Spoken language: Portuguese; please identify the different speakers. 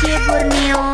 Speaker 1: Que Borneon